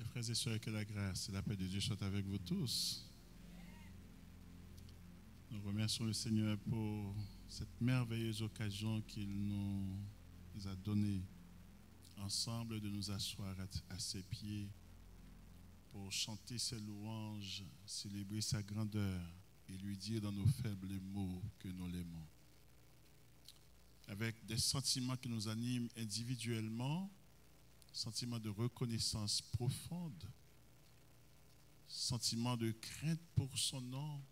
Chers frères et sœurs, que la grâce et la paix de Dieu soient avec vous tous. Nous remercions le Seigneur pour cette merveilleuse occasion qu'il nous a donnée ensemble de nous asseoir à, ses pieds pour chanter ses louanges, célébrer sa grandeur et lui dire dans nos faibles mots que nous l'aimons. Avec des sentiments qui nous animent individuellement, sentiment de reconnaissance profonde, sentiment de crainte pour son nom,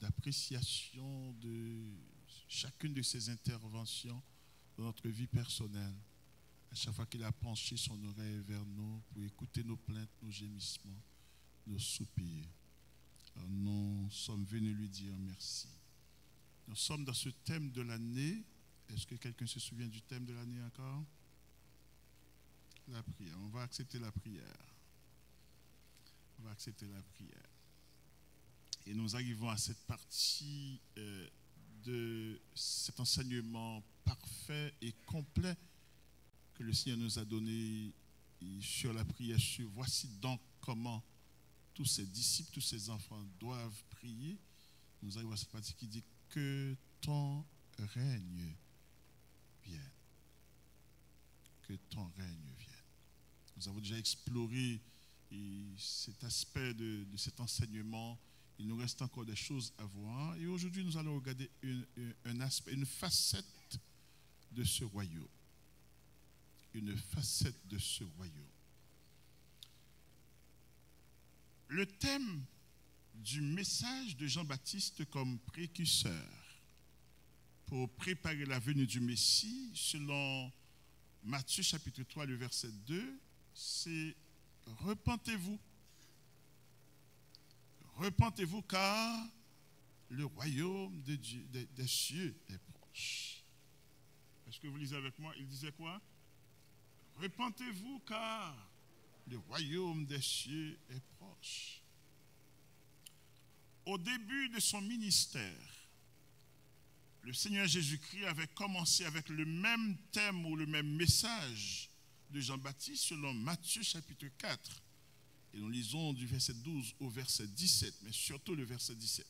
d'appréciation de chacune de ses interventions dans notre vie personnelle. À chaque fois qu'il a penché son oreille vers nous pour écouter nos plaintes, nos gémissements, nos soupirs. nous sommes venus lui dire merci. Nous sommes dans ce thème de l'année. Est-ce que quelqu'un se souvient du thème de l'année encore? La prière. On va accepter la prière. On va accepter la prière. Et nous arrivons à cette partie euh, de cet enseignement parfait et complet que le Seigneur nous a donné sur la prière. Sur voici donc comment tous ses disciples, tous ses enfants doivent prier. Nous arrivons à cette partie qui dit que ton règne vienne. Que ton règne vienne. Nous avons déjà exploré cet aspect de cet enseignement il nous reste encore des choses à voir. Et aujourd'hui, nous allons regarder un aspect, une facette de ce royaume. Une facette de ce royaume. Le thème du message de Jean-Baptiste comme précurseur pour préparer la venue du Messie, selon Matthieu chapitre 3, le verset 2, c'est repentez-vous Repentez-vous car le royaume des, cieux est proche. Est-ce que vous lisez avec moi? Il disait quoi? Repentez-vous car le royaume des cieux est proche. Au début de son ministère, le Seigneur Jésus-Christ avait commencé avec le même thème ou le même message de Jean-Baptiste selon Matthieu chapitre 4 et nous lisons du verset 12 au verset 17, mais surtout le verset 17.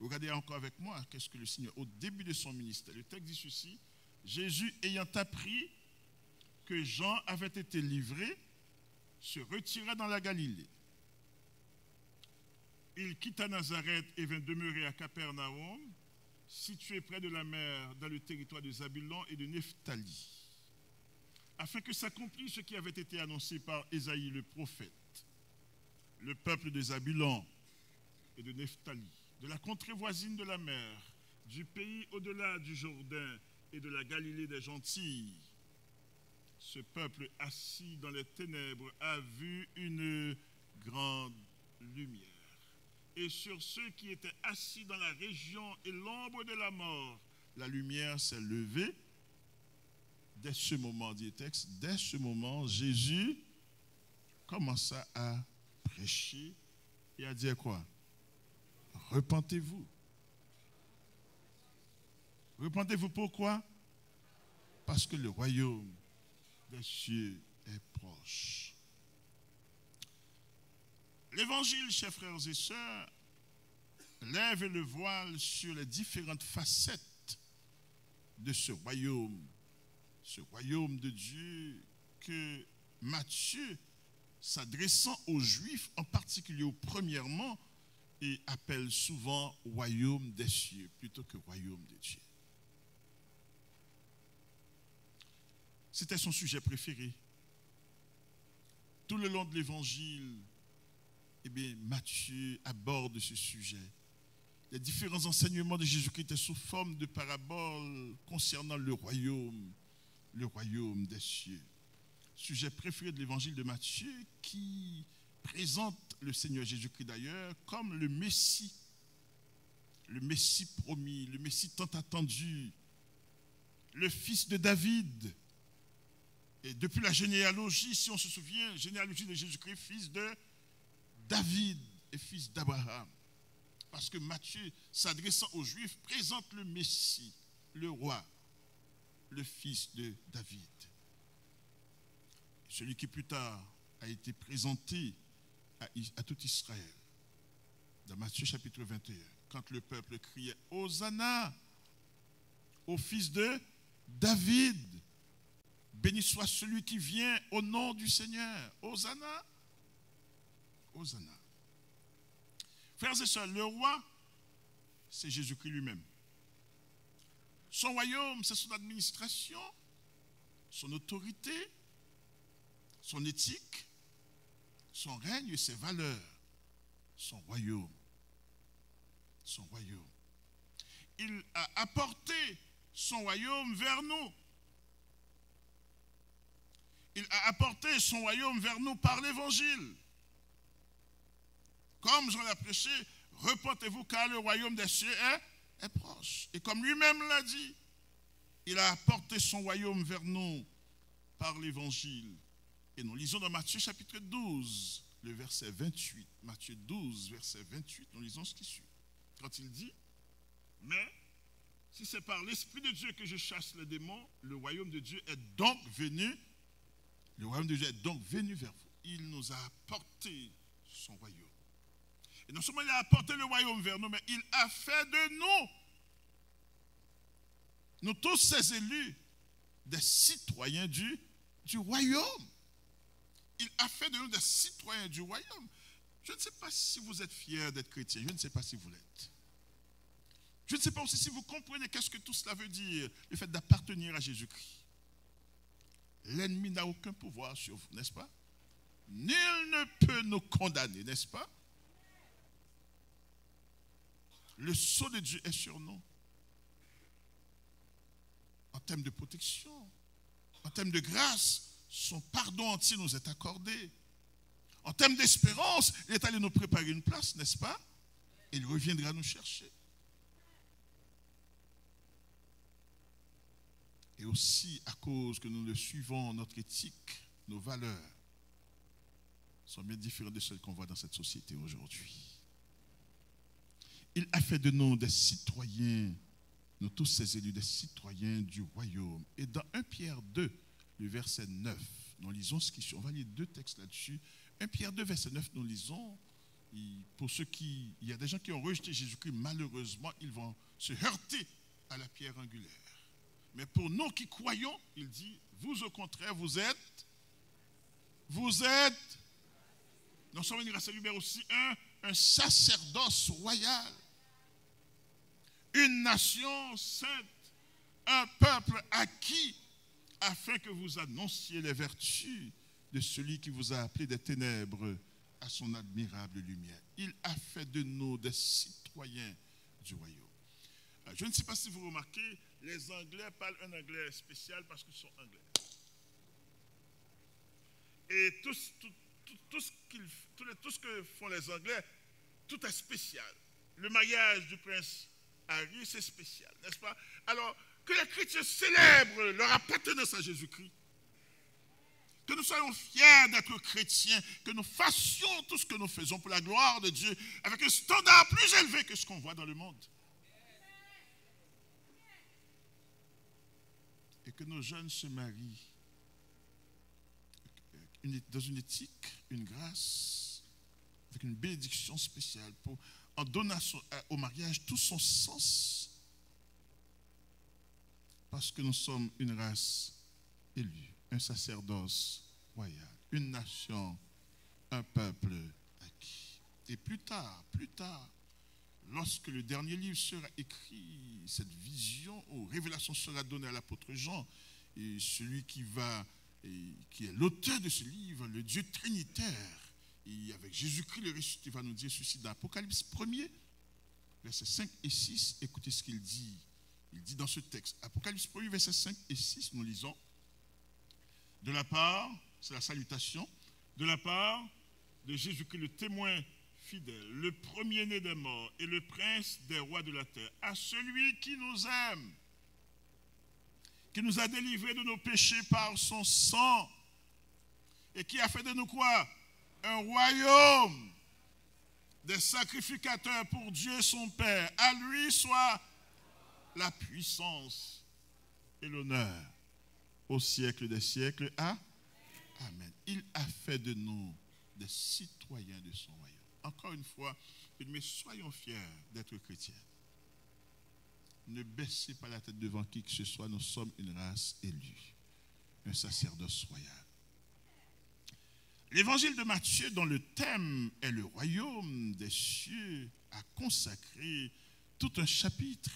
Regardez encore avec moi qu'est-ce que le Seigneur, au début de son ministère, le texte dit ceci, Jésus ayant appris que Jean avait été livré, se retira dans la Galilée. Il quitta Nazareth et vint demeurer à Capernaum, situé près de la mer, dans le territoire de Zabulon et de Nephtali, afin que s'accomplisse ce qui avait été annoncé par Ésaïe le prophète le peuple de Zabulon et de Nephtali, de la contrée voisine de la mer, du pays au-delà du Jourdain et de la Galilée des Gentilles. Ce peuple assis dans les ténèbres a vu une grande lumière. Et sur ceux qui étaient assis dans la région et l'ombre de la mort, la lumière s'est levée. Dès ce moment, dit le texte, dès ce moment, Jésus commença à prêcher et a dit quoi? Repentez-vous. Repentez-vous pourquoi? Parce que le royaume des cieux est proche. L'évangile, chers frères et sœurs, lève le voile sur les différentes facettes de ce royaume, ce royaume de Dieu que Matthieu s'adressant aux Juifs, en particulier premièrement, et appelle souvent royaume des cieux plutôt que royaume des dieux. C'était son sujet préféré. Tout le long de l'évangile, eh bien, Matthieu aborde ce sujet. Les différents enseignements de Jésus-Christ étaient sous forme de paraboles concernant le royaume, le royaume des cieux sujet préféré de l'évangile de Matthieu, qui présente le Seigneur Jésus-Christ d'ailleurs comme le Messie, le Messie promis, le Messie tant attendu, le fils de David. Et depuis la généalogie, si on se souvient, généalogie de Jésus-Christ, fils de David et fils d'Abraham. Parce que Matthieu, s'adressant aux Juifs, présente le Messie, le roi, le fils de David celui qui plus tard a été présenté à, tout Israël. Dans Matthieu chapitre 21, quand le peuple criait Hosanna au fils de David, béni soit celui qui vient au nom du Seigneur. Hosanna. Hosanna. Frères et sœurs, le roi, c'est Jésus-Christ lui-même. Son royaume, c'est son administration, son autorité, son éthique, son règne et ses valeurs, son royaume. Son royaume. Il a apporté son royaume vers nous. Il a apporté son royaume vers nous par l'évangile. Comme j'en ai prêché, repentez-vous car le royaume des cieux est, est proche. Et comme lui-même l'a dit, il a apporté son royaume vers nous par l'évangile. Et nous lisons dans Matthieu chapitre 12, le verset 28. Matthieu 12, verset 28, nous lisons ce qui suit. Quand il dit, mais si c'est par l'Esprit de Dieu que je chasse les démons, le royaume de Dieu est donc venu. Le royaume de Dieu est donc venu vers vous. Il nous a apporté son royaume. Et non seulement il a apporté le royaume vers nous, mais il a fait de nous, nous tous ces élus, des citoyens du, du royaume. Il a fait de nous des citoyens du royaume. Je ne sais pas si vous êtes fiers d'être chrétien. Je ne sais pas si vous l'êtes. Je ne sais pas aussi si vous comprenez qu'est-ce que tout cela veut dire, le fait d'appartenir à Jésus-Christ. L'ennemi n'a aucun pouvoir sur vous, n'est-ce pas? Nul ne peut nous condamner, n'est-ce pas? Le sceau de Dieu est sur nous. En termes de protection, en termes de grâce, son pardon entier nous est accordé. En termes d'espérance, il est allé nous préparer une place, n'est-ce pas? Il reviendra nous chercher. Et aussi à cause que nous le suivons, notre éthique, nos valeurs sont bien différentes de celles qu'on voit dans cette société aujourd'hui. Il a fait de nous des citoyens, nous tous ces élus, des citoyens du royaume. Et dans 1 Pierre 2, le verset 9, nous lisons ce qui suit. On va lire deux textes là-dessus. 1 Pierre 2, verset 9, nous lisons. Pour ceux qui. Il y a des gens qui ont rejeté Jésus-Christ, malheureusement, ils vont se heurter à la pierre angulaire. Mais pour nous qui croyons, il dit, vous au contraire, vous êtes, vous êtes, nous sommes une race mais aussi un, un sacerdoce royal, une nation sainte, un peuple acquis, afin que vous annonciez les vertus de celui qui vous a appelé des ténèbres à son admirable lumière. Il a fait de nous des citoyens du royaume. Je ne sais pas si vous remarquez, les Anglais parlent un anglais spécial parce qu'ils sont anglais. Et tout, tout, ce que font les Anglais, tout est spécial. Le mariage du prince Harry, c'est spécial, n'est-ce pas? Alors, que les chrétiens célèbrent leur appartenance à Jésus-Christ. Que nous soyons fiers d'être chrétiens, que nous fassions tout ce que nous faisons pour la gloire de Dieu avec un standard plus élevé que ce qu'on voit dans le monde. et que nos jeunes se marient dans une éthique, une grâce, avec une bénédiction spéciale, pour, en donnant au mariage tout son sens, parce que nous sommes une race élue, un sacerdoce royal, une nation, un peuple acquis. Et plus tard, plus tard, lorsque le dernier livre sera écrit, cette vision ou révélation sera donnée à l'apôtre Jean, et celui qui va, qui est l'auteur de ce livre, le Dieu trinitaire, et avec Jésus-Christ le ressuscité, va nous dire ceci dans Apocalypse 1er, versets 5 et 6. Écoutez ce qu'il dit. Il dit dans ce texte, Apocalypse 1er, versets 5 et 6, nous lisons, de la part, c'est la salutation, de la part de Jésus-Christ, le témoin fidèle, le premier-né des morts et le prince des rois de la terre, à celui qui nous aime, qui nous a délivrés de nos péchés par son sang, et qui a fait de nous quoi? Un royaume des sacrificateurs pour Dieu son Père. À lui soit la puissance et l'honneur au siècle des siècles. Amen. Il a fait de nous des citoyens de son royaume. Encore une fois, mais soyons fiers d'être chrétiens. Ne baissez pas la tête devant qui que ce soit, nous sommes une race élue, un sacerdoce royal. L'évangile de Matthieu, dont le thème est le royaume des cieux, a consacré tout un chapitre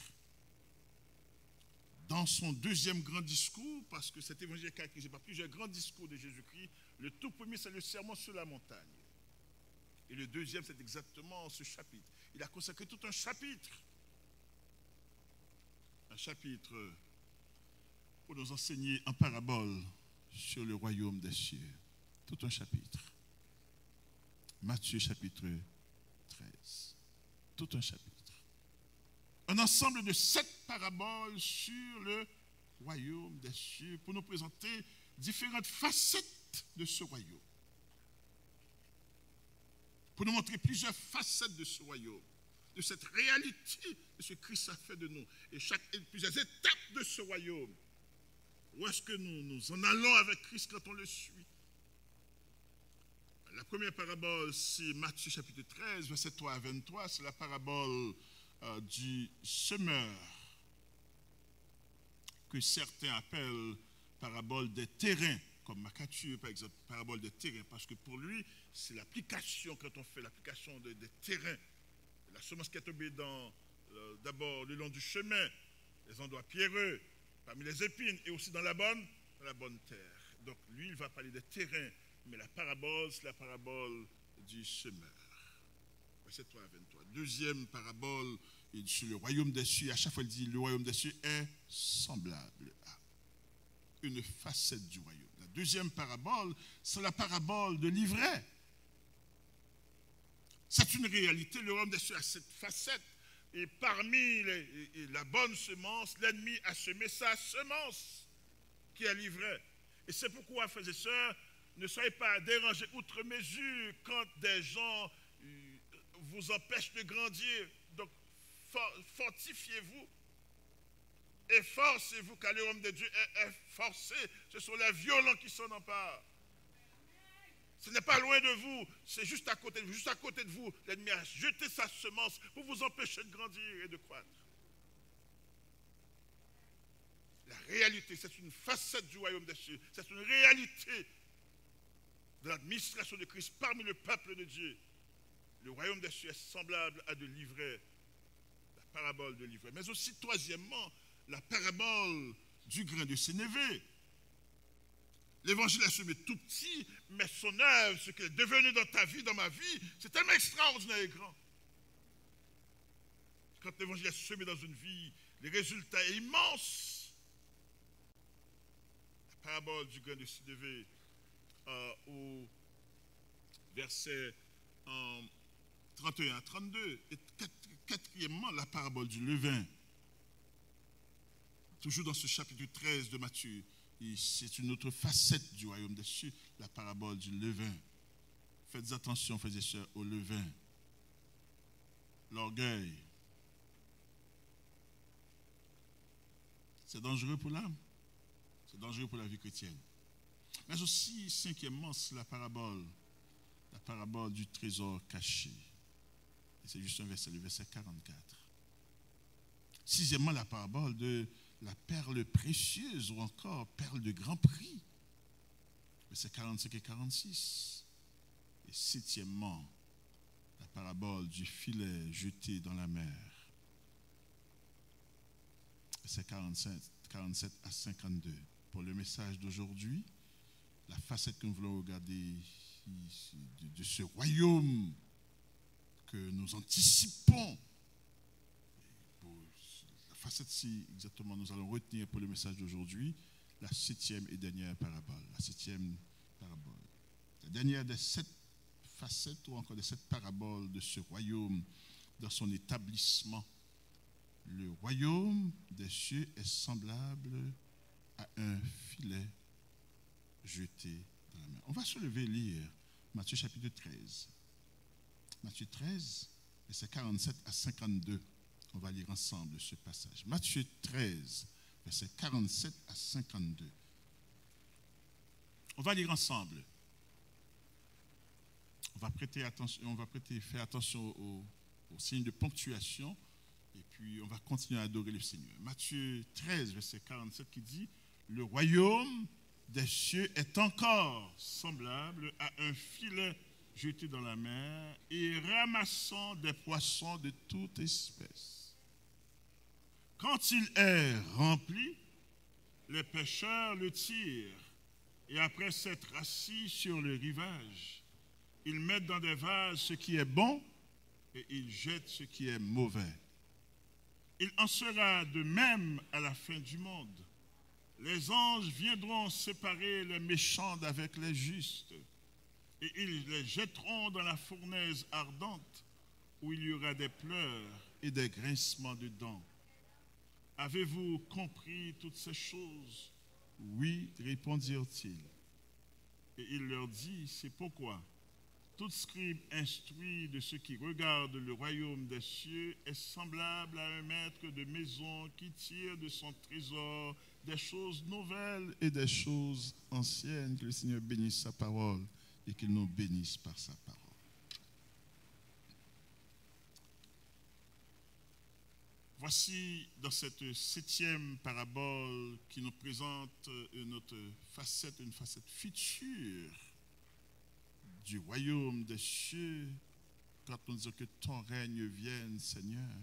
dans son deuxième grand discours, parce que cet évangile est caractérisé par plusieurs grands discours de Jésus-Christ. Le tout premier, c'est le sermon sur la montagne. Et le deuxième, c'est exactement ce chapitre. Il a consacré tout un chapitre. Un chapitre pour nous enseigner en parabole sur le royaume des cieux. Tout un chapitre. Matthieu chapitre 13. Tout un chapitre un ensemble de sept paraboles sur le royaume des cieux pour nous présenter différentes facettes de ce royaume. Pour nous montrer plusieurs facettes de ce royaume, de cette réalité de ce que Christ a fait de nous, et, chaque, plusieurs étapes de ce royaume. Où est-ce que nous, nous en allons avec Christ quand on le suit? La première parabole, c'est Matthieu chapitre 13, verset 3 à 23, c'est la parabole euh, du semeur, que certains appellent parabole des terrains, comme Macathieu, par exemple, parabole des terrains, parce que pour lui, c'est l'application, quand on fait l'application des terrains, la semence qui est tombée dans, euh, d'abord le long du chemin, les endroits pierreux, parmi les épines, et aussi dans la bonne, dans la bonne terre. Donc lui, il va parler des terrains, mais la parabole, c'est la parabole du semeur verset 3 à 23. Deuxième parabole sur le royaume des cieux. À chaque fois, il dit le royaume des cieux est semblable à une facette du royaume. La deuxième parabole, c'est la parabole de l'ivraie. C'est une réalité. Le royaume des cieux a cette facette. Et parmi la bonne semence, l'ennemi a semé sa semence qui est l'ivraie. Et c'est pourquoi, frères et sœurs, ne soyez pas dérangés outre mesure quand des gens vous empêche de grandir. Donc, fortifiez-vous. Efforcez-vous car le homme de Dieu est, forcé. Ce sont les violents qui s'en emparent. Ce n'est pas loin de vous, c'est juste à côté de vous. Juste à côté de vous, l'ennemi a jeté sa semence pour vous empêcher de grandir et de croître. La réalité, c'est une facette du royaume des cieux. C'est une réalité de l'administration de Christ parmi le peuple de Dieu. Le royaume des cieux est semblable à de l'ivraie, la parabole de l'ivraie. Mais aussi, troisièmement, la parabole du grain de sénévé. L'évangile est semé tout petit, mais son œuvre, ce qu'il est devenu dans ta vie, dans ma vie, c'est tellement extraordinaire et grand. Quand l'évangile est semé dans une vie, les résultats sont immenses. La parabole du grain de sénévé, euh, au verset euh, 31 32. Et quatrièmement, la parabole du levain. Toujours dans ce chapitre 13 de Matthieu, c'est une autre facette du royaume des cieux, la parabole du levain. Faites attention, frères et sœurs, au levain. L'orgueil. C'est dangereux pour l'âme? C'est dangereux pour la vie chrétienne? Mais aussi, cinquièmement, c'est la parabole, la parabole du trésor caché. C'est juste un verset, le verset 44. Sixièmement, la parabole de la perle précieuse ou encore perle de grand prix. Verset 45 et 46. Et septièmement, la parabole du filet jeté dans la mer. Verset 47, à 52. Pour le message d'aujourd'hui, la facette que nous voulons regarder de ce royaume que nous anticipons. la facette ci, exactement, nous allons retenir pour le message d'aujourd'hui la septième et dernière parabole. La septième parabole. La dernière des sept facettes ou encore des sept paraboles de ce royaume dans son établissement. Le royaume des cieux est semblable à un filet jeté dans la mer. On va se lever lire Matthieu chapitre 13. Matthieu 13, verset 47 à 52. On va lire ensemble ce passage. Matthieu 13, verset 47 à 52. On va lire ensemble. On va prêter attention, on va prêter, faire attention au, au signe de ponctuation et puis on va continuer à adorer le Seigneur. Matthieu 13, verset 47 qui dit, le royaume des cieux est encore semblable à un filet jeté dans la mer et ramassant des poissons de toute espèce. Quand il est rempli, les pêcheurs le tirent et après s'être assis sur le rivage, ils mettent dans des vases ce qui est bon et ils jettent ce qui est mauvais. Il en sera de même à la fin du monde. Les anges viendront séparer les méchants d'avec les justes et ils les jetteront dans la fournaise ardente où il y aura des pleurs et des grincements de dents. Avez-vous compris toutes ces choses? Oui, répondirent-ils. Et il leur dit, c'est pourquoi tout scribe instruit de ceux qui regardent le royaume des cieux est semblable à un maître de maison qui tire de son trésor des choses nouvelles et des choses anciennes. Que le Seigneur bénisse sa parole et qu'il nous bénisse par sa parole. Voici dans cette septième parabole qui nous présente une autre facette, une facette future du royaume des cieux, quand on dit que ton règne vienne, Seigneur,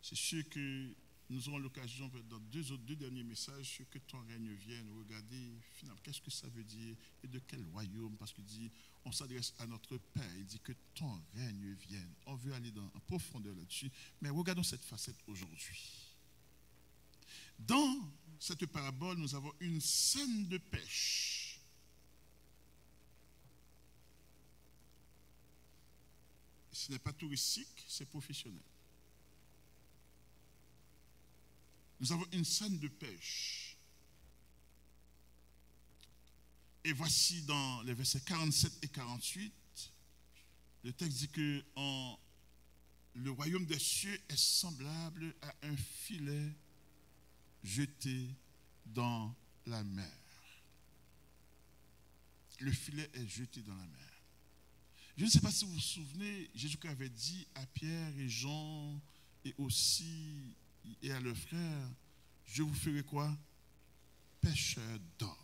c'est sûr que nous aurons l'occasion, dans deux, autres, deux derniers messages, sur que ton règne vienne, regarder finalement qu'est-ce que ça veut dire et de quel royaume, parce qu'il dit, on s'adresse à notre Père, il dit que ton règne vienne. On veut aller dans, en profondeur là-dessus, mais regardons cette facette aujourd'hui. Dans cette parabole, nous avons une scène de pêche ce n'est pas touristique, c'est professionnel. Nous avons une scène de pêche. Et voici dans les versets 47 et 48, le texte dit que le royaume des cieux est semblable à un filet jeté dans la mer. Le filet est jeté dans la mer. Je ne sais pas si vous vous souvenez, Jésus-Christ avait dit à Pierre et Jean et aussi et à leurs frères, je vous ferai quoi? Pêcheurs d'hommes.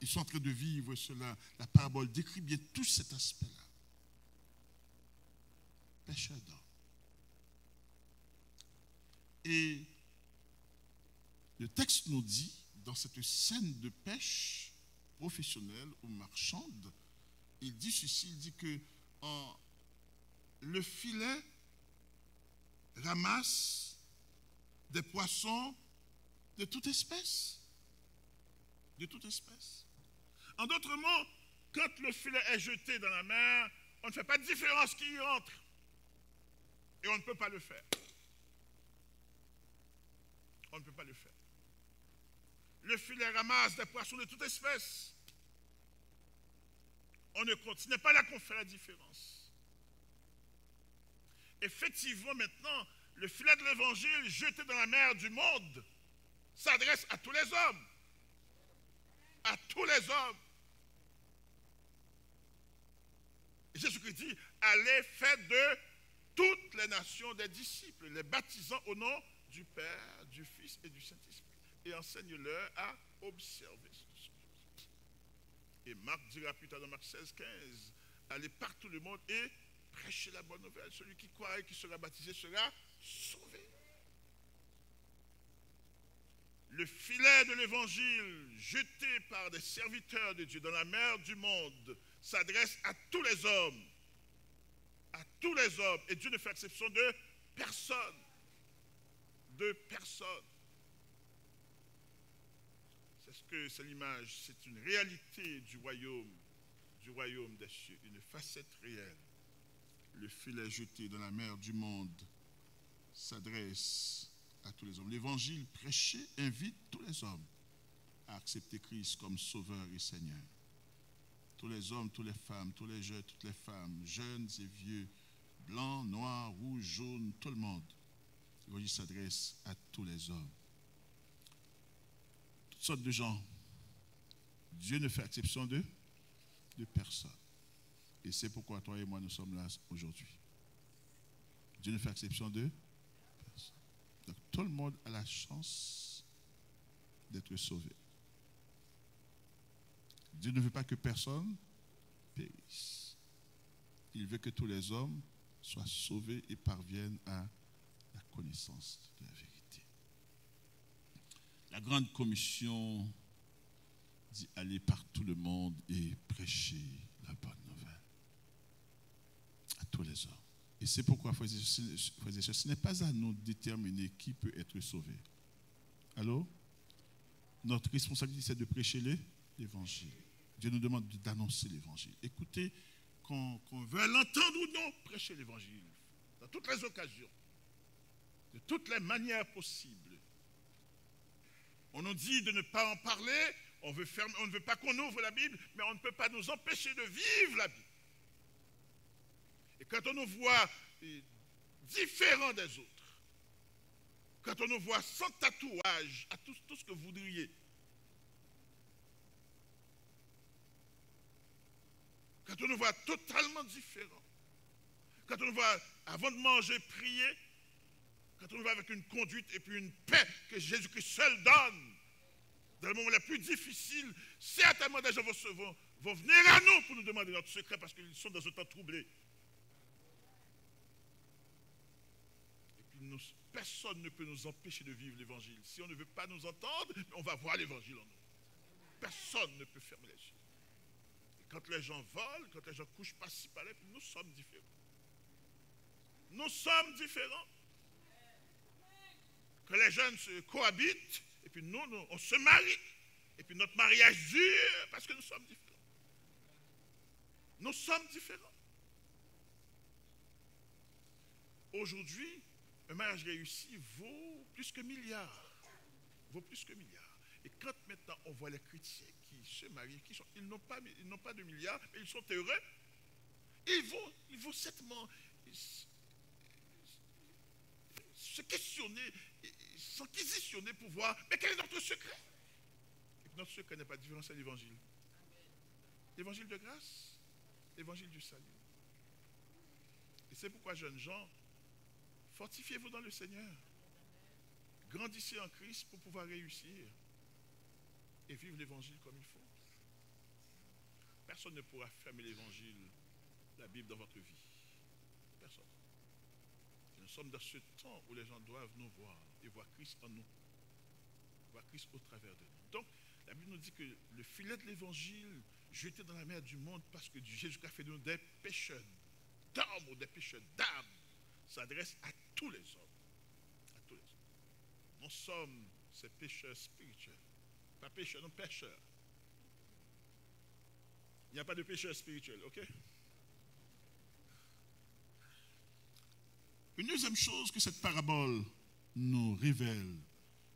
Ils sont en train de vivre cela. La parabole décrit bien tout cet aspect-là. Pêcheurs d'hommes. Et le texte nous dit, dans cette scène de pêche professionnelle ou marchande, il dit ceci, il dit que le filet ramasse des poissons de toute espèce. De toute espèce. En d'autres mots, quand le filet est jeté dans la mer, on ne fait pas de différence qui y entre. Et on ne peut pas le faire. On ne peut pas le faire. Le filet ramasse des poissons de toute espèce on ne compte. Ce n'est pas là qu'on fait la différence. Effectivement, maintenant, le filet de l'évangile jeté dans la mer du monde s'adresse à tous les hommes. À tous les hommes. Jésus-Christ dit, allez faire de toutes les nations des disciples, les baptisant au nom du Père, du Fils et du Saint-Esprit. Et enseigne-leur à observer et Marc dira plus tard dans Marc 16, 15, allez partout le monde et prêchez la bonne nouvelle. Celui qui croit et qui sera baptisé sera sauvé. Le filet de l'évangile jeté par des serviteurs de Dieu dans la mer du monde s'adresse à tous les hommes. À tous les hommes. Et Dieu ne fait exception de personne. De personne que c'est l'image, c'est une réalité du royaume, du royaume des cieux, une facette réelle. Le filet jeté dans la mer du monde s'adresse à tous les hommes. L'évangile prêché invite tous les hommes à accepter Christ comme sauveur et Seigneur. Tous les hommes, toutes les femmes, tous les jeunes, toutes les femmes, jeunes et vieux, blancs, noirs, rouges, jaunes, tout le monde. L'évangile s'adresse à tous les hommes sortes de gens. Dieu ne fait exception de, de personne. Et c'est pourquoi toi et moi, nous sommes là aujourd'hui. Dieu ne fait exception de. Donc tout le monde a la chance d'être sauvé. Dieu ne veut pas que personne périsse. Il veut que tous les hommes soient sauvés et parviennent à la connaissance de la vérité. La grande commission dit aller par tout le monde et prêcher la bonne nouvelle à tous les hommes. Et c'est pourquoi, frères et sœurs, ce n'est pas à nous de déterminer qui peut être sauvé. Allô? Notre responsabilité, c'est de prêcher l'évangile. Dieu nous demande d'annoncer l'évangile. Écoutez, qu'on veut l'entendre ou non, prêcher l'évangile. Dans toutes les occasions. De toutes les manières possibles. On nous dit de ne pas en parler, on ne veut pas qu'on ouvre la Bible, mais on ne peut pas nous empêcher de vivre la Bible. Quand on nous voit eh, différents des autres, quand on nous voit sans tatouage, à tout, tout ce que vous voudriez, quand on nous voit totalement différents, quand on nous voit avant de manger prier, quand on nous voit avec une conduite et puis une paix que Jésus-Christ seul donne, dans le moment le plus difficile, certainement des gens vont, vont venir à nous pour nous demander notre secret parce qu'ils sont dans un temps troublé. Personne ne peut nous empêcher de vivre l'évangile. Si on ne veut pas nous entendre, on va voir l'évangile en nous. Personne ne peut fermer les yeux. Quand les gens volent, quand les gens couchent pas si par nous sommes différents. Nous sommes différents. Quand les jeunes se cohabitent, et puis nous, nous on se marie, et puis notre mariage dure parce que nous sommes différents. Nous sommes différents. Aujourd'hui, un mariage réussi vaut plus que milliards. Vaut plus que milliards. Et quand maintenant on voit les chrétiens qui se marient, qui sont, ils n'ont pas, pas de milliards, mais ils sont heureux, ils vont, ils vont certainement se questionner, s'enquisitionner pour voir, mais quel est notre secret? Et notre secret n'est pas différent, c'est l'évangile. L'évangile de grâce, l'évangile du salut. Et c'est pourquoi, jeunes gens, Fortifiez-vous dans le Seigneur. Grandissez en Christ pour pouvoir réussir et vivre l'évangile comme il faut. Personne ne pourra fermer l'évangile, la Bible dans votre vie. Personne. Nous sommes dans ce temps où les gens doivent nous voir et voir Christ en nous. Voir Christ au travers de nous. Donc, la Bible nous dit que le filet de l'évangile jeté dans la mer du monde parce que Jésus a fait de nous des pécheurs d'âme ou des pécheurs d'âme s'adresse à tous les hommes. Nous sommes ces pécheurs spirituels. Pas pécheurs, non pécheurs. Il n'y a pas de pécheurs spirituels, ok? Une deuxième chose que cette parabole nous révèle,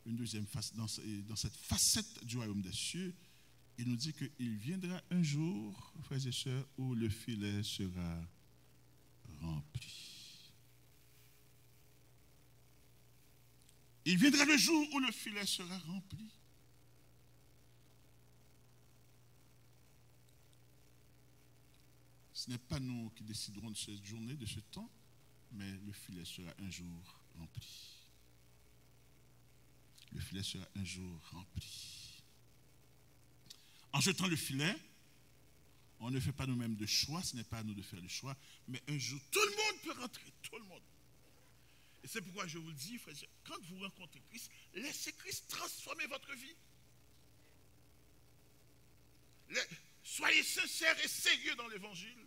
une deuxième face, dans, dans cette facette du royaume des cieux, il nous dit qu'il viendra un jour, frères et sœurs, où le filet sera rempli. Il viendra le jour où le filet sera rempli. Ce n'est pas nous qui déciderons de cette journée, de ce temps, mais le filet sera un jour rempli. Le filet sera un jour rempli. En jetant le filet, on ne fait pas nous-mêmes de choix, ce n'est pas à nous de faire le choix, mais un jour, tout le monde peut rentrer, tout le monde. Et c'est pourquoi je vous le dis, frère, quand vous rencontrez Christ, laissez Christ transformer votre vie. soyez sincères et sérieux dans l'évangile.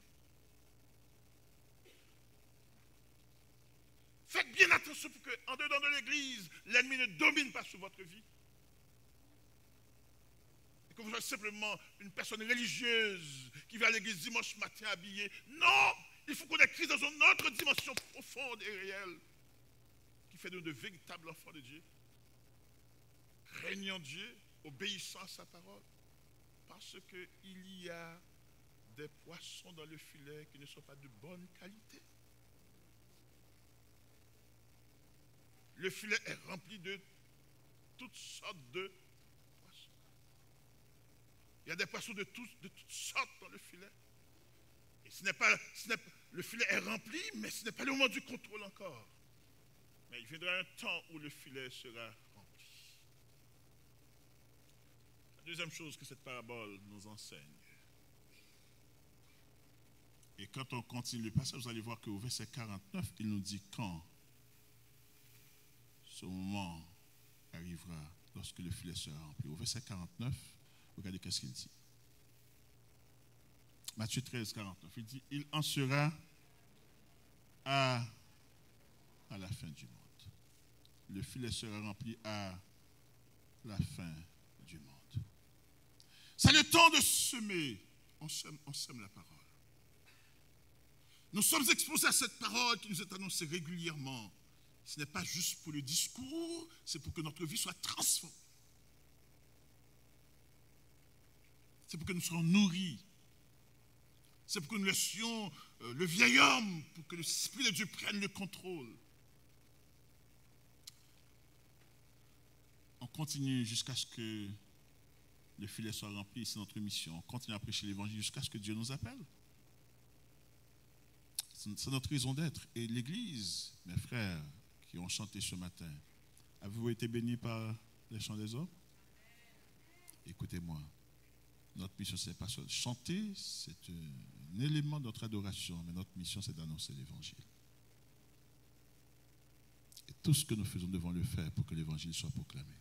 Faites bien attention pour qu'en dedans de l'église, l'ennemi ne domine pas sur votre vie. Et que vous soyez simplement une personne religieuse qui va à l'église dimanche matin habillée. Non! Il faut qu'on ait Christ dans une autre dimension profonde et réelle fait de véritables enfants de Dieu, craignant Dieu, obéissant à sa parole, parce qu'il y a des poissons dans le filet qui ne sont pas de bonne qualité. Le filet est rempli de toutes sortes de poissons. Il y a des poissons de, tous, de toutes sortes dans le filet. Et ce n'est pas, le filet est rempli, mais ce n'est pas le moment du contrôle encore. Mais il viendra un temps où le filet sera rempli. La deuxième chose que cette parabole nous enseigne. Et quand on continue le passage, vous allez voir qu'au verset 49, il nous dit quand ce moment arrivera lorsque le filet sera rempli. Au verset 49, regardez qu'est-ce qu'il dit. Matthieu 13, 49. Il dit, il en sera à, à la fin du monde. Le filet sera rempli à la fin du monde. C'est le temps de semer. On sème, la parole. Nous sommes exposés à cette parole qui nous est annoncée régulièrement. Ce n'est pas juste pour le discours, c'est pour que notre vie soit transformée. C'est pour que nous soyons nourris. C'est pour que nous laissions euh, le vieil homme, pour que l'Esprit de Dieu prenne le contrôle. Continue jusqu'à ce que le filet soit rempli, c'est notre mission. On continue à prêcher l'évangile jusqu'à ce que Dieu nous appelle. C'est notre raison d'être. Et l'Église, mes frères, qui ont chanté ce matin. Avez-vous été bénis par les chants des hommes? Écoutez-moi. Notre mission, ce n'est pas ça. Chanter, c'est un élément de notre adoration, mais notre mission, c'est d'annoncer l'évangile. Et tout ce que nous faisons devons le faire pour que l'évangile soit proclamé.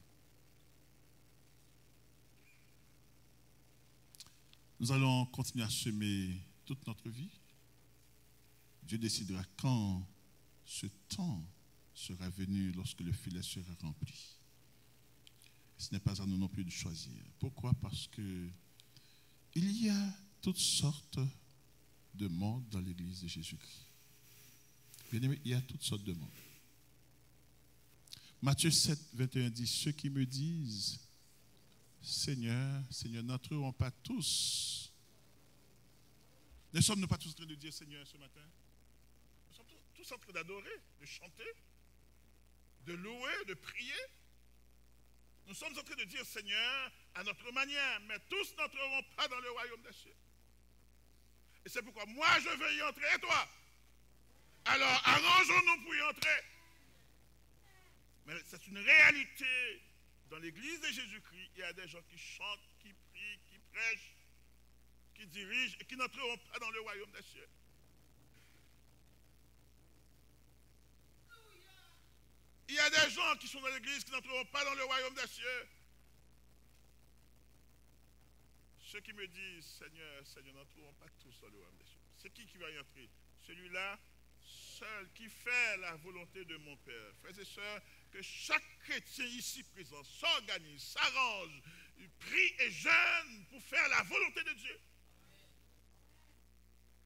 Nous allons continuer à semer toute notre vie. Dieu décidera quand ce temps sera venu lorsque le filet sera rempli. Ce n'est pas à nous non plus de choisir. Pourquoi? Parce que il y a toutes sortes de mondes dans l'Église de Jésus-Christ. Bien aimé, il y a toutes sortes de mondes. Matthieu 7, 21 dit, ceux qui me disent, Seigneur, Seigneur, n'entreront pas tous. Ne sommes-nous pas tous en train de dire Seigneur ce matin? Nous sommes tous en train d'adorer, de chanter, de louer, de prier. Nous sommes en train de dire Seigneur à notre manière, mais tous n'entreront pas dans le royaume des cieux. Et c'est pourquoi moi je veux y entrer et toi? Alors arrangeons-nous pour y entrer. Mais c'est une réalité. Dans l'église de Jésus-Christ, il y a des gens qui chantent, qui prient, qui prêchent, qui dirigent et qui n'entreront pas dans le royaume des cieux. Il y a des gens qui sont dans l'église qui n'entreront pas dans le royaume des cieux. Ceux qui me disent, Seigneur, Seigneur, n'entreront pas tous dans le royaume des cieux. C'est qui qui va y entrer? Celui-là, seul, qui fait la volonté de mon Père. Frères et sœurs, que chaque chrétien ici présent s'organise, s'arrange, prie et jeûne pour faire la volonté de Dieu.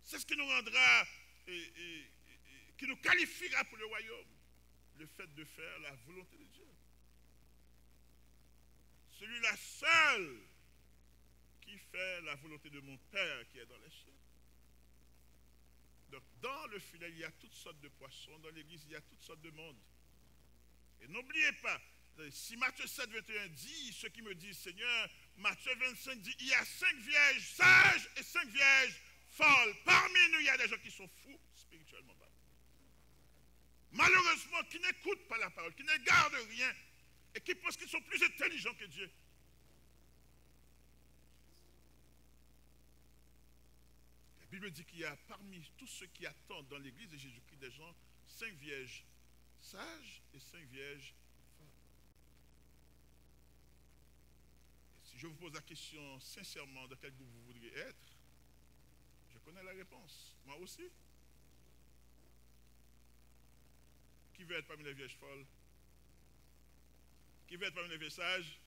C'est ce qui nous rendra, et, qui nous qualifiera pour le royaume le fait de faire la volonté de Dieu. Celui-là seul qui fait la volonté de mon Père qui est dans les cieux. Donc, dans le filet, il y a toutes sortes de poissons. Dans l'église, il y a toutes sortes de mondes. Et n'oubliez pas, si Matthieu 7, 21 dit, ceux qui me disent Seigneur, Matthieu 25 dit, il y a cinq vierges sages et cinq vierges folles. Parmi nous, il y a des gens qui sont fous spirituellement malheureusement, qui n'écoutent pas la parole, qui ne gardent rien et qui pensent qu'ils sont plus intelligents que Dieu. La Bible dit qu'il y a parmi tous ceux qui attendent dans l'église de Jésus-Christ des gens, cinq vierges sages et cinq vierges si je vous pose la question sincèrement de quel groupe vous voudriez être, je connais la réponse. Moi aussi. Qui veut être parmi les vierges folles? Qui veut être parmi les vierges sages?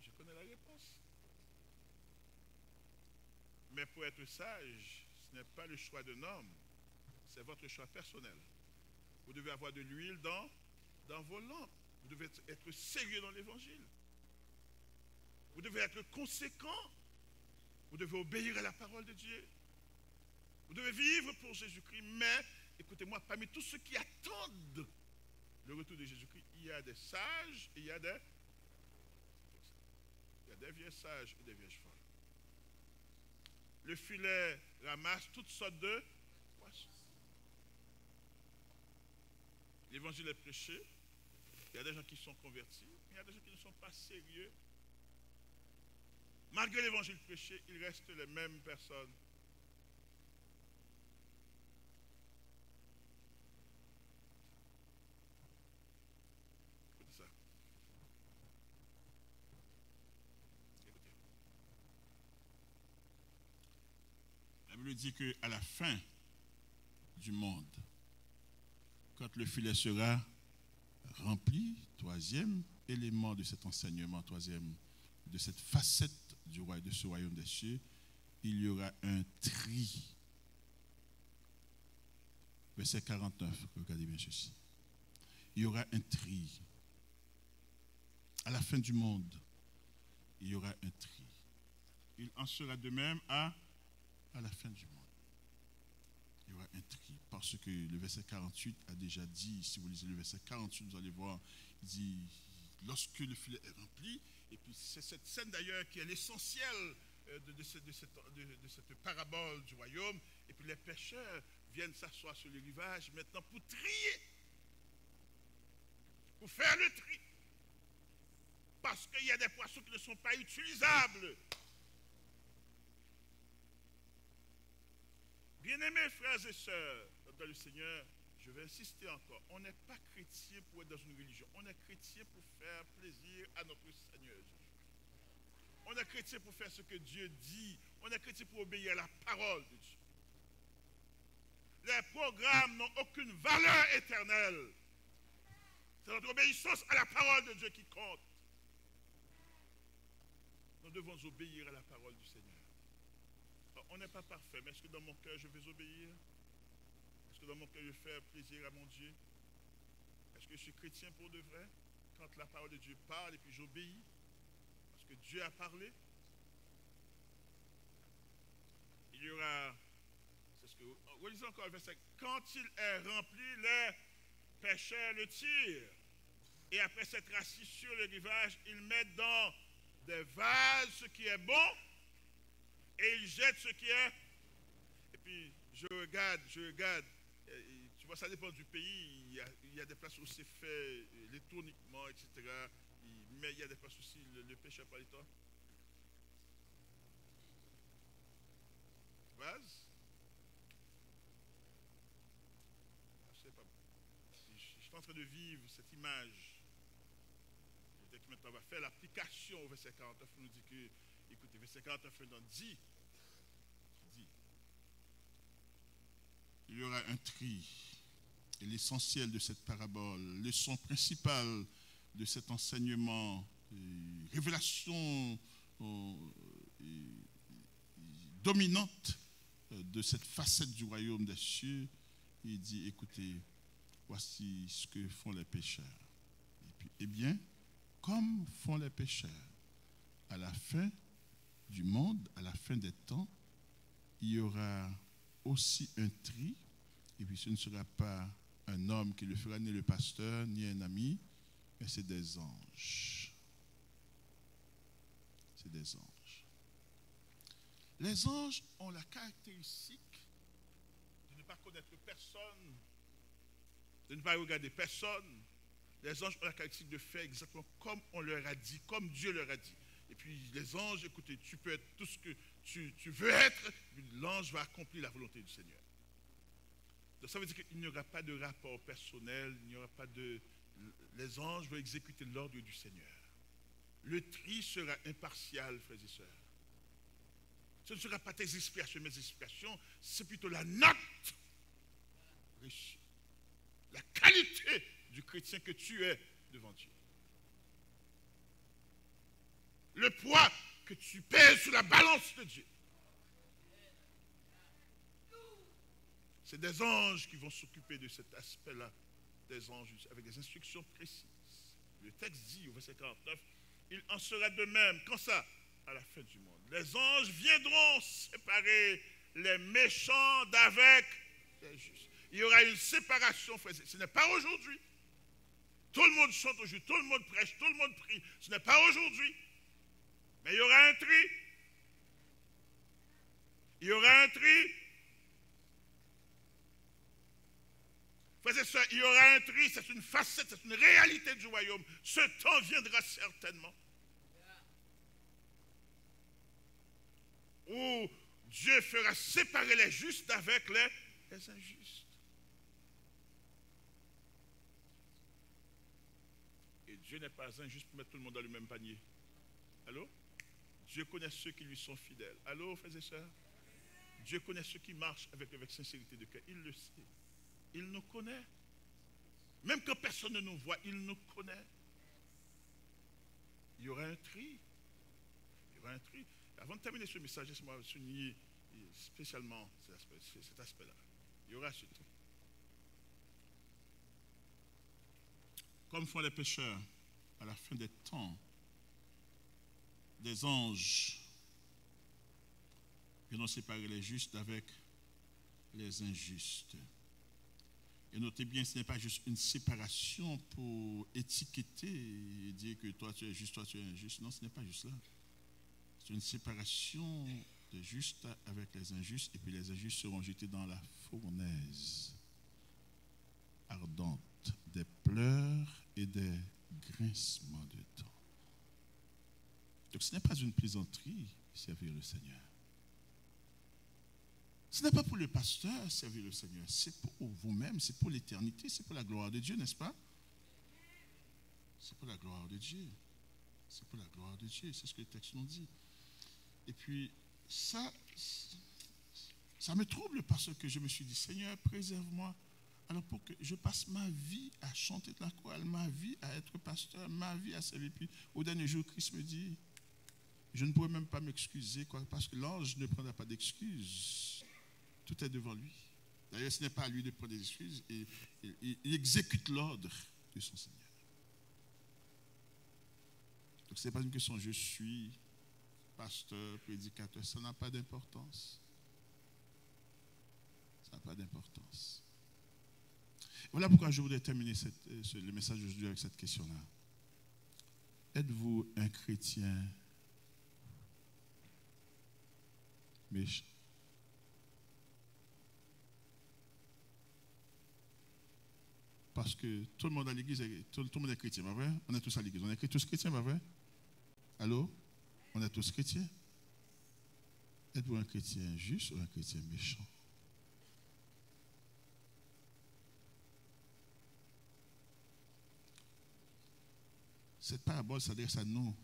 Je connais la réponse. Mais pour être sage, ce n'est pas le choix d'un homme, c'est votre choix personnel. Vous devez avoir de l'huile dans, dans vos lampes. Vous devez être sérieux dans l'évangile. Vous devez être conséquent. Vous devez obéir à la parole de Dieu. Vous devez vivre pour Jésus-Christ, mais écoutez-moi, parmi tous ceux qui attendent le retour de Jésus-Christ, il y a des sages et il y a des, des vierges sages et des vierges folles. Le filet ramasse toutes sortes de. L'évangile est prêché. Il y a des gens qui sont convertis, mais il y a des gens qui ne sont pas sérieux. Malgré l'évangile prêché, il reste les mêmes personnes Bible dit qu'à la fin du monde, quand le filet sera rempli, troisième élément de cet enseignement, troisième, de cette facette de ce royaume des cieux, il y aura un tri. Verset 49, regardez bien ceci. Il y aura un tri. À la fin du monde, il y aura un tri. Il en sera de même à la fin du monde. Un tri. Parce que le verset 48 a déjà dit, si vous lisez le verset 48, vous allez voir, il dit, lorsque le filet est rempli, et puis c'est cette scène d'ailleurs qui est l'essentiel euh, de, cette, parabole du royaume, et puis les pêcheurs viennent s'asseoir sur le rivage maintenant pour trier, pour faire le tri. Parce qu'il y a des poissons qui ne sont pas utilisables. Bien-aimés frères et sœurs dans le Seigneur, je vais insister encore, on n'est pas chrétien pour être dans une religion, on est chrétien pour faire plaisir à notre Seigneur. On est chrétien pour faire ce que Dieu dit, on est chrétien pour obéir à la parole de Dieu. Les programmes n'ont aucune valeur éternelle. C'est notre obéissance à la parole de Dieu qui compte. Nous devons obéir à la parole du Seigneur on n'est pas parfait, mais est-ce que dans mon cœur je vais obéir? Est-ce que dans mon cœur je faire plaisir à mon Dieu? Est-ce que je suis chrétien pour de vrai? Quand la parole de Dieu parle et puis j'obéis Parce que Dieu a parlé Il y aura, c'est ce que, relisez encore le verset, quand il est rempli, les pécheurs le tirent. Et après s'être assis sur le rivage, ils mettent dans des vases ce qui est bon et il jette ce qui est. Et puis, je regarde, je regarde. tu vois, ça dépend du pays. Il y a, des places où c'est fait électroniquement, etc. Mais il y a des places aussi, le, le pêche pas l'état. Vase Je sais pas. Je, suis en train de vivre cette image. Peut-être que maintenant faire l'application au verset 49. On nous dit que Écoutez, verset 49 dans dit, dit, il y aura un tri. Et l'essentiel de cette parabole, leçon principale de cet enseignement, révélation euh, dominante euh, de cette facette du royaume des cieux, il dit, écoutez, voici ce que font les pécheurs. Et puis, eh bien, comme font les pécheurs, à la fin, du monde, à la fin des temps, il y aura aussi un tri, et puis ce ne sera pas un homme qui le fera, ni le pasteur, ni un ami, mais c'est des anges. C'est des anges. Les anges ont la caractéristique de ne pas connaître personne, de ne pas regarder personne. Les anges ont la caractéristique de faire exactement comme on leur a dit, comme Dieu leur a dit. Et puis les anges, écoutez, tu peux être tout ce que tu, veux être, l'ange va accomplir la volonté du Seigneur. Donc ça veut dire qu'il n'y aura pas de rapport personnel, il n'y aura pas de... Les anges vont exécuter l'ordre du Seigneur. Le tri sera impartial, frères et sœurs. Ce ne sera pas tes inspirations, mes inspirations, c'est plutôt la note riche, la qualité du chrétien que tu es devant Dieu le poids que tu pèses sur la balance de Dieu. C'est des anges qui vont s'occuper de cet aspect-là, des anges, avec des instructions précises. Le texte dit au verset 49, il en sera de même. Quand ça? À la fin du monde. Les anges viendront séparer les méchants d'avec les justes. Il y aura une séparation. Ce n'est pas aujourd'hui. Tout le monde chante aujourd'hui, tout le monde prêche, tout le monde prie. Ce n'est pas aujourd'hui. Mais il y aura un tri. Il y aura un tri. Il y aura un tri, c'est une facette, c'est une réalité du royaume. Ce temps viendra certainement. Où Dieu fera séparer les justes avec les, les injustes. Et Dieu n'est pas injuste pour mettre tout le monde dans le même panier. Allô? Dieu connaît ceux qui lui sont fidèles. Allô, frères et sœurs? Dieu connaît ceux qui marchent avec, avec sincérité de cœur. Il le sait. Il nous connaît. Même quand personne ne nous voit, il nous connaît. Il y aura un tri. Il y aura un tri. Avant de terminer ce message, laisse-moi souligner spécialement cet aspect-là. il y aura ce tri. Comme font les pécheurs à la fin des temps, des anges viendront séparer les justes avec les injustes. Et notez bien, ce n'est pas juste une séparation pour étiqueter et dire que toi tu es juste, toi tu es injuste. Non, ce n'est pas juste ça. C'est une séparation des justes avec les injustes, et puis les injustes seront jetés dans la fournaise ardente des pleurs et des grincements de dents. Donc ce n'est pas une plaisanterie, servir le Seigneur. Ce n'est pas pour le pasteur servir le Seigneur, c'est pour vous-même, c'est pour l'éternité, c'est pour la gloire de Dieu, n'est-ce pas? C'est pour la gloire de Dieu. C'est pour la gloire de Dieu, c'est ce que le texte nous dit. Et puis, ça, ça me trouble parce que je me suis dit, Seigneur, préserve-moi. Alors pour que je passe ma vie à chanter de la chorale, ma vie à être pasteur, ma vie à servir. Puis au dernier jour, Christ me dit, je ne pourrais même pas m'excuser, parce que l'ange ne prendra pas d'excuses. Tout est devant lui. D'ailleurs, ce n'est pas à lui de prendre des excuses. Et, il exécute l'ordre de son Seigneur. Donc ce n'est pas une question je suis pasteur, prédicateur. Ça n'a pas d'importance. Ça n'a pas d'importance. Voilà pourquoi je voudrais terminer euh, le message aujourd'hui avec cette question-là. Êtes-vous un chrétien méchant Parce que tout le monde à l'église, tout, le monde est chrétien, pas vrai? On est tous à l'église. On est tous chrétiens, pas vrai? Allô? On est tous chrétiens? Êtes-vous un chrétien juste ou un chrétien méchant? Cette parabole s'adresse à nous,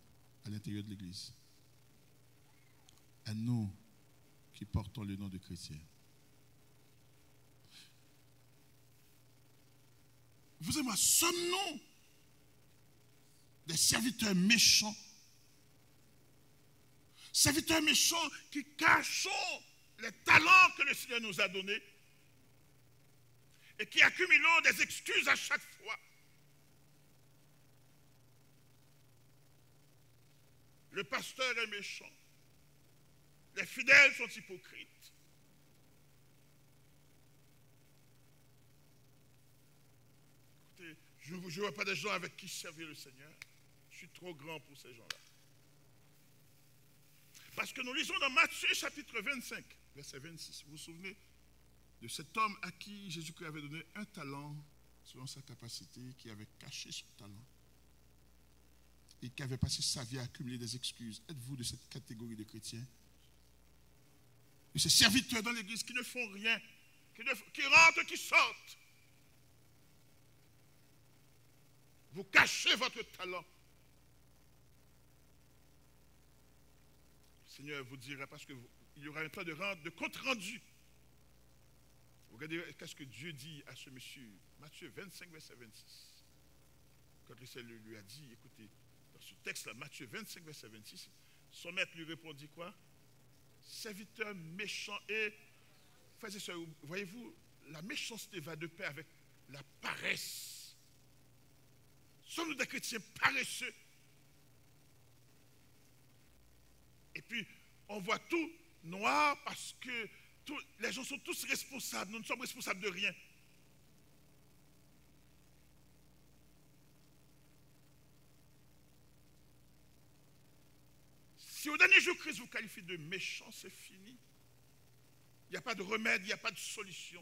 à l'intérieur de l'Église. À nous qui portons le nom de chrétien. Vous et moi, sommes-nous des serviteurs méchants Serviteurs méchants qui cachons les talents que le Seigneur nous a donnés et qui accumulons des excuses à chaque fois. Le pasteur est méchant. Les fidèles sont hypocrites. Écoutez, je ne vois pas des gens avec qui servir le Seigneur. Je suis trop grand pour ces gens-là. Parce que nous lisons dans Matthieu chapitre 25, verset 26. Vous vous souvenez de cet homme à qui Jésus-Christ avait donné un talent selon sa capacité, qui avait caché son talent et qui avait passé sa vie à accumuler des excuses. Êtes-vous de cette catégorie de chrétiens? De ces serviteurs dans l'église qui ne font rien, qui, rentrent, qui sortent. Vous cachez votre talent. Le Seigneur vous dira parce qu'il y aura un temps de, de compte rendu. Regardez qu'est-ce que Dieu dit à ce monsieur? Matthieu 25, verset 26. Quand le Seigneur lui a dit, écoutez, dans ce texte-là, Matthieu 25, verset 26, son maître lui répondit quoi? Serviteur méchant et. Voyez-vous, la méchanceté va de pair avec la paresse. Sommes-nous des chrétiens paresseux? Et puis, on voit tout noir parce que les gens sont tous responsables. Nous ne sommes responsables de rien. Si au dernier jour Christ vous qualifie de méchant, c'est fini. Il n'y a pas de remède, il n'y a pas de solution.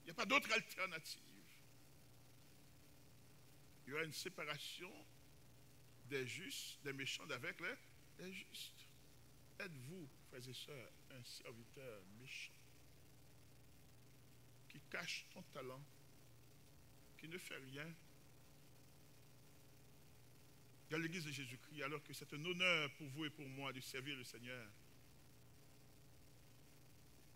Il n'y a pas d'autre alternative. Il y aura une séparation des justes, des méchants avec les, les justes. Êtes-vous, frères et sœurs, un serviteur méchant qui cache ton talent, qui ne fait rien dans l'église de Jésus-Christ, alors que c'est un honneur pour vous et pour moi de servir le Seigneur.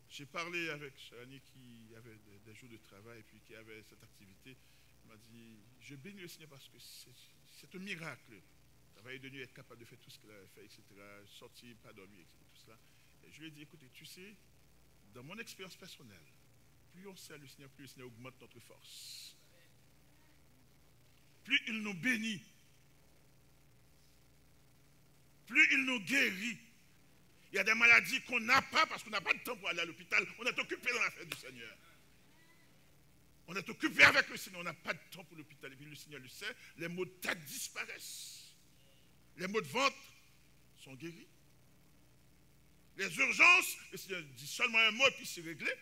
J'ai parlé avec Chani qui avait des, jours de travail et puis qui avait cette activité. Il m'a dit, je bénis le Seigneur parce que c'est un miracle. Travailler de nuit, être capable de faire tout ce qu'il a fait, etc. Sortir, pas dormir, etc. Tout cela. Et je lui ai dit, écoutez, tu sais, dans mon expérience personnelle, plus on sert le Seigneur, plus le Seigneur augmente notre force. Plus il nous bénit, plus il nous guérit. Il y a des maladies qu'on n'a pas parce qu'on n'a pas de temps pour aller à l'hôpital. On est occupé dans l'affaire du Seigneur. On est occupé avec le Seigneur. On n'a pas de temps pour l'hôpital. Et puis le Seigneur le sait. Les maux de tête disparaissent. Les maux de ventre sont guéris. Les urgences, le Seigneur dit seulement un mot et puis c'est réglé.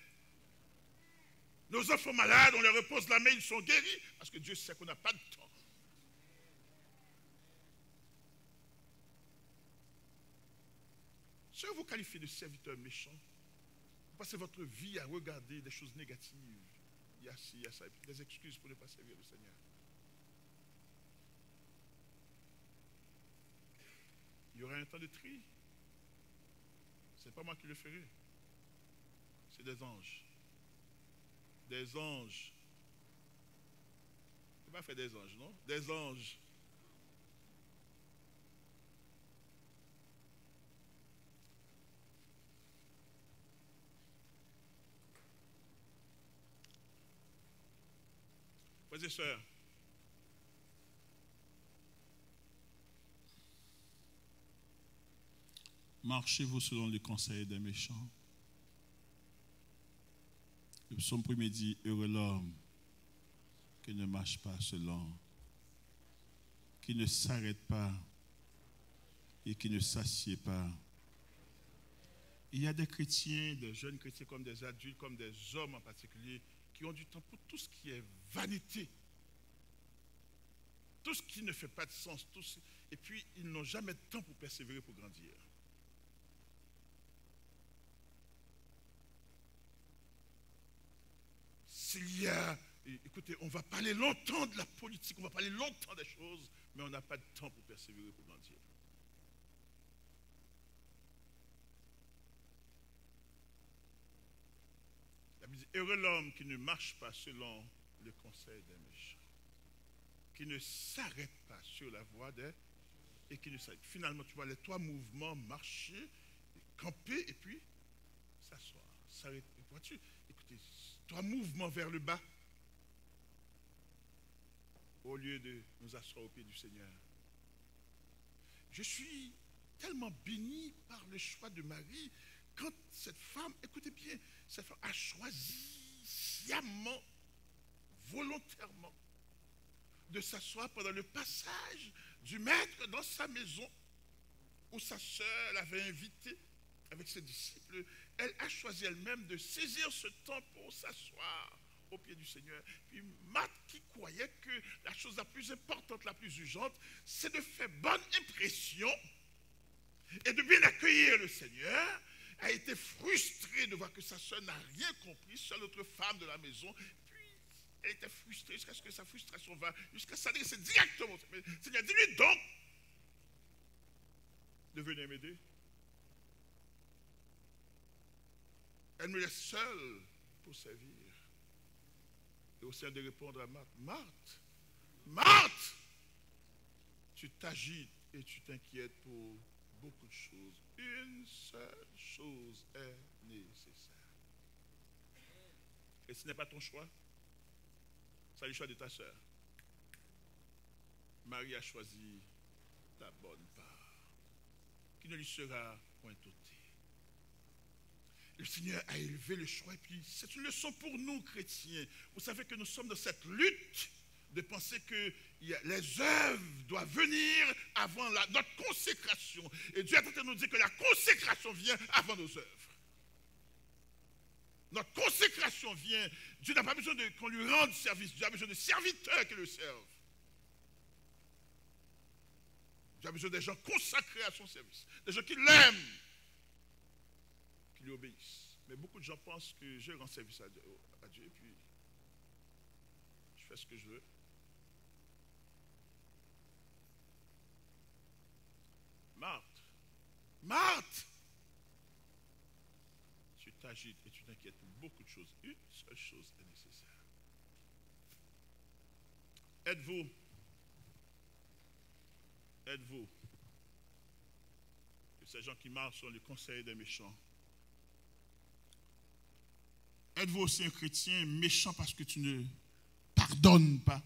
Nos enfants malades, on leur repose la main, ils sont guéris parce que Dieu sait qu'on n'a pas de temps. Si vous qualifiez de serviteur méchant, vous passez votre vie à regarder des choses négatives. Il y a ci, il y a ça, et puis des excuses pour ne pas servir le Seigneur. Il y aura un temps de tri. Ce n'est pas moi qui le ferai. C'est des anges. Des anges. Il pas faire des anges, non? Des anges Et sœurs, marchez-vous selon les conseils des méchants. Le psaume premier dit Heureux l'homme qui ne marche pas selon, qui ne s'arrête pas et qui ne s'assied pas. Il y a des chrétiens, des jeunes chrétiens comme des adultes, comme des hommes en particulier, qui ont du temps pour tout ce qui est vanité. Tout ce qui ne fait pas de sens. Tout Et puis, ils n'ont jamais de temps pour persévérer, pour grandir. S'il y a, écoutez, on va parler longtemps de la politique, on va parler longtemps des choses, mais on n'a pas de temps pour persévérer, pour grandir. Heureux l'homme qui ne marche pas selon le conseil des méchants, qui ne s'arrête pas sur la voie des et qui ne s'arrête. Finalement, tu vois les trois mouvements marcher, camper et puis s'asseoir. S'arrêter. Vois-tu Écoutez, trois mouvements vers le bas au lieu de nous asseoir au pied du Seigneur. Je suis tellement béni par le choix de Marie quand cette femme, écoutez bien, cette femme a choisi sciemment, volontairement, de s'asseoir pendant le passage du maître dans sa maison, où sa sœur l'avait invité avec ses disciples. Elle a choisi elle-même de saisir ce temps pour s'asseoir au pied du Seigneur. Puis Marthe qui croyait que la chose la plus importante, la plus urgente, c'est de faire bonne impression et de bien accueillir le Seigneur, a été frustrée de voir que sa soeur n'a rien compris, seule autre femme de la maison. Puis, elle était frustrée jusqu'à ce que sa frustration va, jusqu'à s'adresser directement. Seigneur, dis-lui donc de venir m'aider. Elle me laisse seule pour servir. Et au sein de répondre à Marthe, Marthe, Marthe, tu t'agites et tu t'inquiètes pour beaucoup de choses. Une seule chose est nécessaire. Et ce n'est pas ton choix. C'est le choix de ta soeur. Marie a choisi la bonne part, qui ne lui sera point ôtée. Le Seigneur a élevé le choix et puis c'est une leçon pour nous chrétiens. Vous savez que nous sommes dans cette lutte de penser les œuvres doivent venir avant notre consécration. Et Dieu est en train de nous dire que la consécration vient avant nos œuvres. Notre consécration vient. Dieu n'a pas besoin qu'on lui rende service. Dieu a besoin de serviteurs qui le servent. Dieu a besoin des gens consacrés à son service. Des gens qui l'aiment, qui lui obéissent. Mais beaucoup de gens pensent que je rends service à Dieu, à Dieu et puis je fais ce que je veux. Marthe, Marthe, tu t'agites et tu t'inquiètes pour beaucoup de choses. Une seule chose est nécessaire. Êtes-vous, êtes-vous? Que ces gens qui marchent sont les conseils des méchants. Êtes-vous aussi un chrétien méchant parce que tu ne pardonnes pas?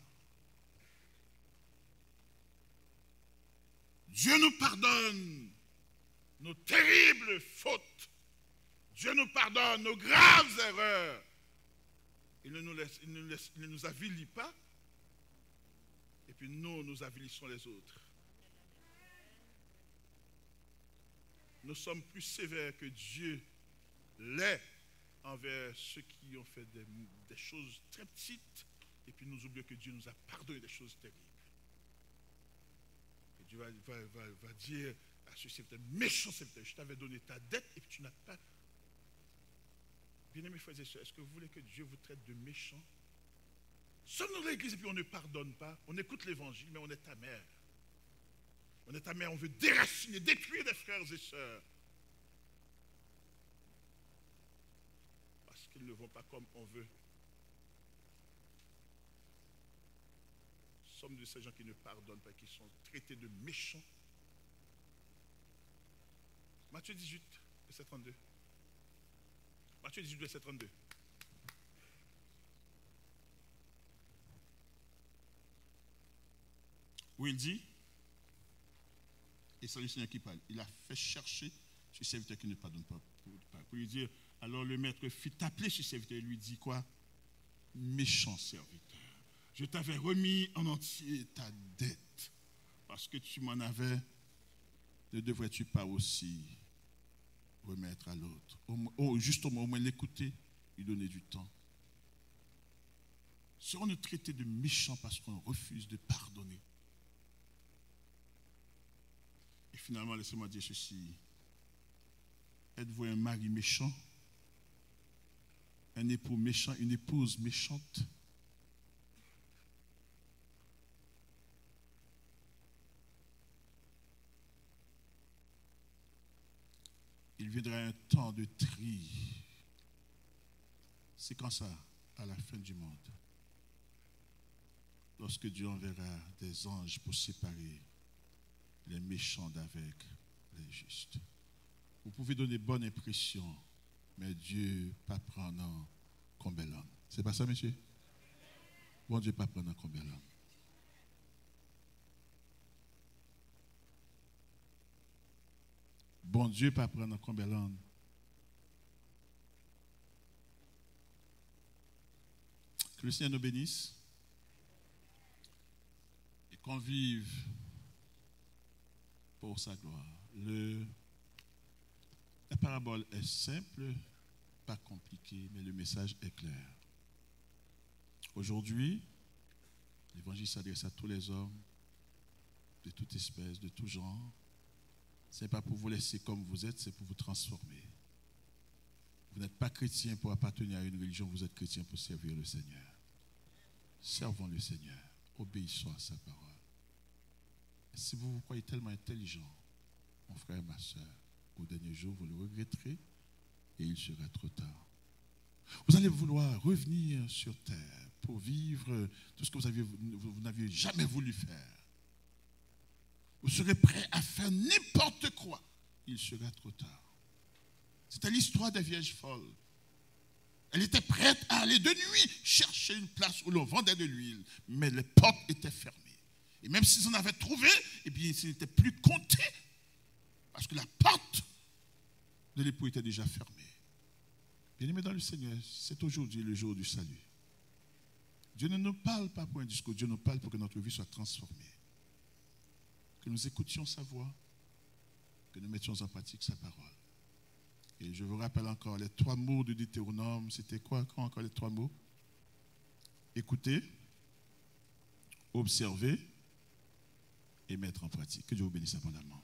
Dieu nous pardonne nos terribles fautes. Dieu nous pardonne nos graves erreurs. Il ne nous, avilit pas. Et puis nous, nous avilissons les autres. Nous sommes plus sévères que Dieu l'est envers ceux qui ont fait des, choses très petites. Et puis nous oublions que Dieu nous a pardonné des choses terribles. Dieu va, dire à ce serviteur, méchant je t'avais donné ta dette et tu n'as pas. Bien-aimés frères et sœurs, est-ce que vous voulez que Dieu vous traite de méchant? Sommes-nous l'église et puis on ne pardonne pas On écoute l'évangile, mais on est ta mère. On est ta mère, on veut déraciner, détruire des frères et sœurs. Parce qu'ils ne vont pas comme on veut. Sommes de ces gens qui ne pardonnent pas, qui sont traités de méchants. Matthieu 18, verset 32. Matthieu 18, verset 32. Où il dit, et c'est le Seigneur qui parle, il a fait chercher ce serviteur qui ne pardonne pas. Pour, lui dire, alors le maître fit appeler ce serviteur et lui dit quoi? Méchant serviteur. Je t'avais remis en entier ta dette parce que tu m'en avais. Ne devrais-tu pas aussi remettre à l'autre? Oh, Juste au moment l'écouter, lui donner du temps. Serons-nous traités de méchants parce qu'on refuse de pardonner? Et finalement, laissez-moi dire ceci. Êtes-vous un mari méchant? Un époux méchant Une épouse méchante? Viendra un temps de tri. C'est quand ça, à la fin du monde, lorsque Dieu enverra des anges pour séparer les méchants d'avec les justes. Vous pouvez donner bonne impression, mais Dieu pas prendre comme bel homme. C'est pas ça, monsieur? Bon Dieu pas prendre comme bel Bon Dieu, pas prendre en l'homme. Que le Seigneur nous bénisse et qu'on vive pour sa gloire. La parabole est simple, pas compliquée, mais le message est clair. Aujourd'hui, l'évangile s'adresse à tous les hommes de toute espèce, de tout genre, ce n'est pas pour vous laisser comme vous êtes, c'est pour vous transformer. Vous n'êtes pas chrétien pour appartenir à une religion, vous êtes chrétien pour servir le Seigneur. Servons le Seigneur, obéissons à sa parole. si vous vous croyez tellement intelligent, mon frère et ma soeur, au dernier jour, vous le regretterez et il sera trop tard. Vous allez vouloir revenir sur terre pour vivre tout ce que vous, vous n'aviez jamais voulu faire vous serez prêt à faire n'importe quoi, il sera trop tard. C'était l'histoire des vierges folles. Elle était prête à aller de nuit chercher une place où l'on vendait de l'huile, mais les portes étaient fermées. Et même s'ils en avaient trouvé, eh bien, ce n'était plus compté, parce que la porte de l'époux était déjà fermée. Bien aimé dans le Seigneur, c'est aujourd'hui le jour du salut. Dieu ne nous parle pas pour un discours, Dieu nous parle pour que notre vie soit transformée. Que nous écoutions sa voix, que nous mettions en pratique sa parole. Et je vous rappelle encore les trois mots du Deutéronome. C'était quoi encore les trois mots? Écouter, observer et mettre en pratique. Que Dieu vous bénisse abondamment.